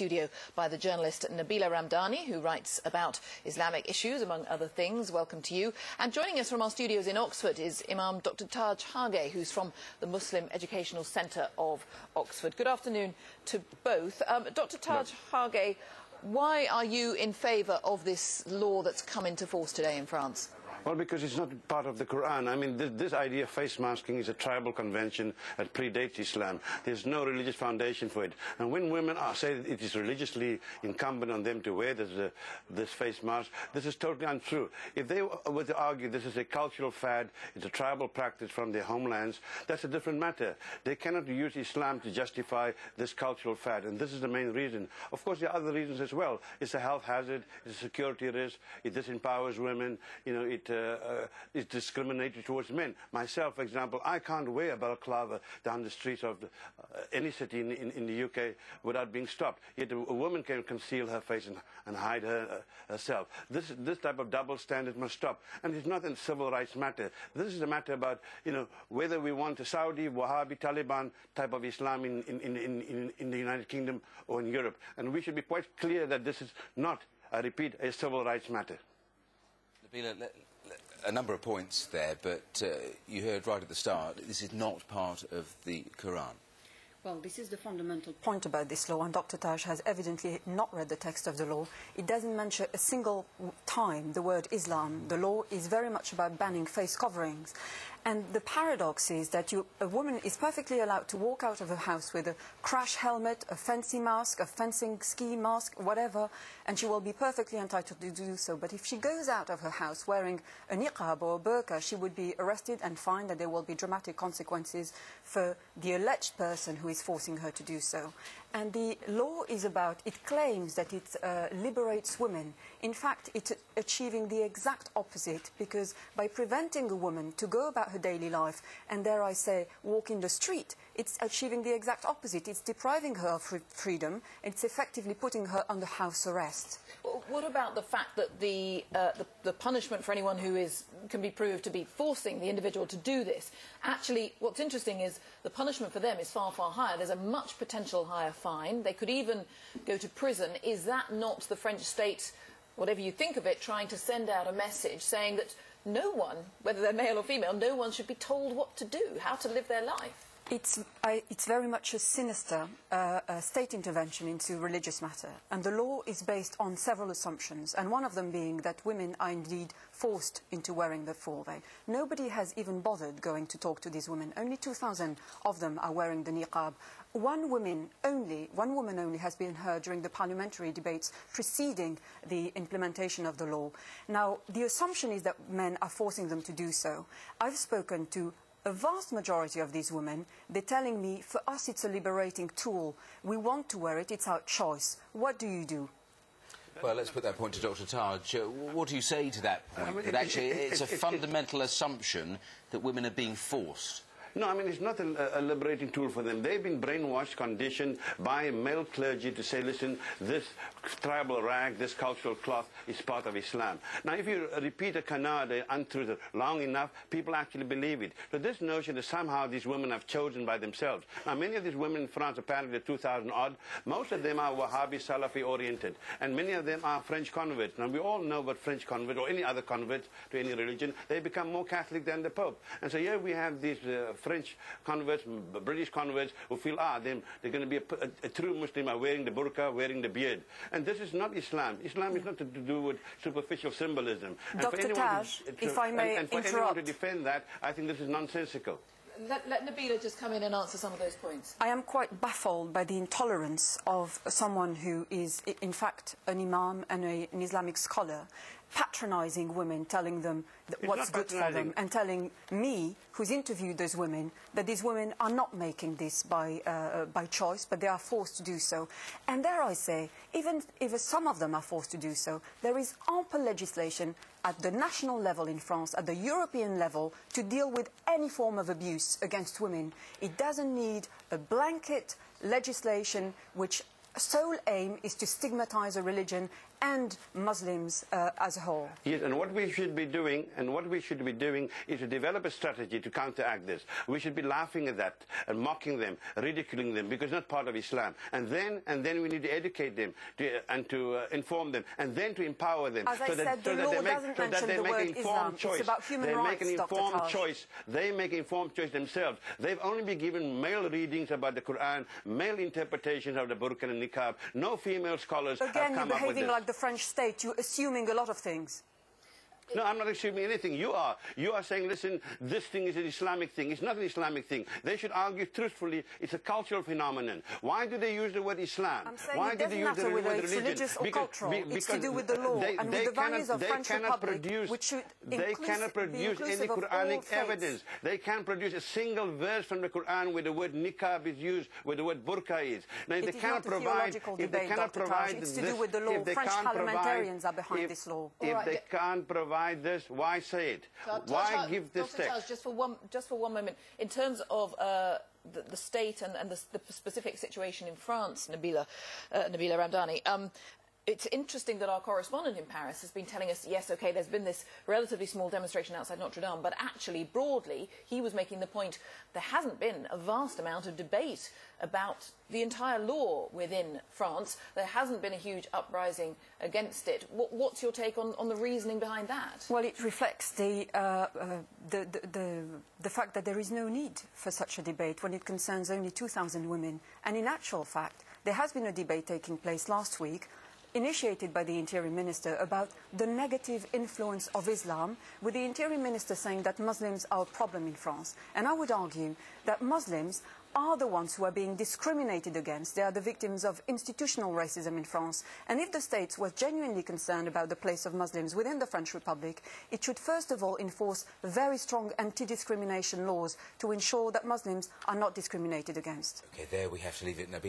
studio by the journalist Nabila Ramdani, who writes about Islamic issues, among other things. Welcome to you. And joining us from our studios in Oxford is Imam Dr. Taj Hargey, who's from the Muslim Educational Centre of Oxford. Good afternoon to both. Um, Dr. Taj Hargey, why are you in favour of this law that's come into force today in France? Well, because it's not part of the Quran. I mean, this, this, idea of face masking is a tribal convention that predates Islam. There's no religious foundation for it. And when women are, say it is religiously incumbent on them to wear this, uh, this face mask, this is totally untrue. If they were to argue this is a cultural fad, it's a tribal practice from their homelands, that's a different matter. They cannot use Islam to justify this cultural fad, and this is the main reason. Of course, there are other reasons as well. It's a health hazard, it's a security risk, it disempowers women, you know, it uh, uh, is discriminated towards men. Myself, for example, I can't wear a balaclava down the streets of the, uh, any city in, in, in, the UK without being stopped. Yet a, a woman can conceal her face and, and hide her, uh, herself. This, this type of double standard must stop. And it's not a civil rights matter. This is a matter about, you know, whether we want a Saudi, Wahhabi, Taliban type of Islam in, in, in, in, in the United Kingdom or in Europe. And we should be quite clear that this is not, I repeat, a civil rights matter. Nabila, a number of points there, but uh, you heard right at the start, this is not part of the Quran. Well, this is the fundamental point about this law, and Dr. Taj has evidently not read the text of the law. It doesn't mention a single time the word Islam. The law is very much about banning face coverings. And the paradox is that you, a woman is perfectly allowed to walk out of her house with a crash helmet, a fancy mask, a fencing ski mask, whatever, and she will be perfectly entitled to do so. But if she goes out of her house wearing a niqab or a burqa, she would be arrested and fined, and there will be dramatic consequences for the alleged person who is forcing her to do so. And the law is about, it claims that it uh, liberates women. In fact, it's achieving the exact opposite because by preventing a woman to go about her daily life and, dare I say, walk in the street, it's achieving the exact opposite. It's depriving her of freedom. It's effectively putting her under house arrest. What about the fact that the, uh, the, the, punishment for anyone who is, can be proved to be forcing the individual to do this? Actually, what's interesting is the punishment for them is far, far higher. There's a much potential higher fine. They could even go to prison. Is that not the French state, whatever you think of it, trying to send out a message saying that no one, whether they're male or female, no one should be told what to do, how to live their life? It's, I, it's, very much a sinister uh, state intervention into religious matter. And the law is based on several assumptions, and one of them being that women are indeed forced into wearing the full veil. Nobody has even bothered going to talk to these women. Only 2,000 of them are wearing the niqab. One woman only, one woman only has been heard during the parliamentary debates preceding the implementation of the law. Now, the assumption is that men are forcing them to do so. I've spoken to a vast majority of these women, they're telling me, for us it's a liberating tool. We want to wear it, it's our choice. What do you do? Well, let's put that point to Dr. Taj. Uh, what do you say to that point? I mean, that actually it's a fundamental assumption that women are being forced no, I mean, it's not a, a, liberating tool for them. They've been brainwashed, conditioned by male clergy to say, listen, this tribal rag, this cultural cloth is part of Islam. Now, if you repeat a canard untruth long enough, people actually believe it. So this notion that somehow these women have chosen by themselves. Now, many of these women in France, apparently 2,000 odd, most of them are Wahhabi, Salafi oriented. And many of them are French converts. Now, we all know what French converts or any other converts to any religion, they become more Catholic than the Pope. And so here we have these uh, French converts, British converts who feel, ah, they're, they're going to be a, a, a, true Muslim are wearing the burqa, wearing the beard. And this is not Islam. Islam is not to do with superficial symbolism. Dr. Taj, to, to, if I may and, and for interrupt. anyone to defend that, I think this is nonsensical. Let, let, Nabila just come in and answer some of those points. I am quite baffled by the intolerance of someone who is, in fact, an imam and a, an Islamic scholar patronizing women, telling them what's good for them, and telling me, who's interviewed those women, that these women are not making this by, uh, by choice, but they are forced to do so. And there I say, even if some of them are forced to do so, there is ample legislation at the national level in France, at the European level, to deal with any form of abuse against women. It doesn't need a blanket legislation which sole aim is to stigmatize a religion and Muslims uh, as a whole. Yes, and what we should be doing, and what we should be doing, is to develop a strategy to counteract this. We should be laughing at that and mocking them, ridiculing them, because it's not part of Islam. And then, and then we need to educate them to, uh, and to uh, inform them, and then to empower them, As I so that, said, so the law they make, doesn't so that mention they the make word an informed It's choice. about human they rights, make an informed Taj. choice. They make informed choice themselves. They've only been given male readings about the Quran, male interpretations of the burqa and niqab. No female scholars Again, have come up with behaving this. like the French state. You're assuming a lot of things. No, I'm not assuming anything. You are. You are saying, listen, this thing is an Islamic thing. It's not an Islamic thing. They should argue truthfully. It's a cultural phenomenon. Why do they use the word Islam? I'm saying Why it do they use the matter word whether it's religion? religious or cultural. It's to do with the law they, and with they the cannot, values of they French cannot Republic, produce, which should they cannot produce any Quranic evidence. They can't produce a single verse from the Quran where the word niqab is used, where the word burqa is. Now, if It they cannot not provide, if they cannot Dr. Taj. provide It's to do with the law. if they French can't provide- parliamentarians are behind if- this law. If right, they can't provide this, why say it? Taj- Why Taj- give this Dr. text? Taj, just for one, just for one moment, in terms of uh, the, the state and, and the, the specific situation in France, Nabila, uh, Nabila Ramdani. Um, it's interesting that our correspondent in Paris has been telling us, yes, okay, there's been this relatively small demonstration outside Notre Dame, but actually, broadly, he was making the point there hasn't been a vast amount of debate about the entire law within France. There hasn't been a huge uprising against it. What, what's your take on, on the reasoning behind that? Well, it reflects the, uh, uh, the, the, the, the fact that there is no need for such a debate when it concerns only 2,000 women. And in actual fact, there has been a debate taking place last week initiated by the Interior Minister about the negative influence of Islam, with the Interior Minister saying that Muslims are a problem in France. And I would argue that Muslims are the ones who are being discriminated against. They are the victims of institutional racism in France. And if the state was genuinely concerned about the place of Muslims within the French Republic, it should first of all enforce very strong anti-discrimination laws to ensure that Muslims are not discriminated against. OK, there we have to leave it. Nabil